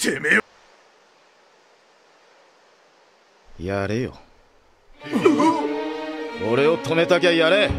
てめえやれよ。俺を止めたきゃやれ。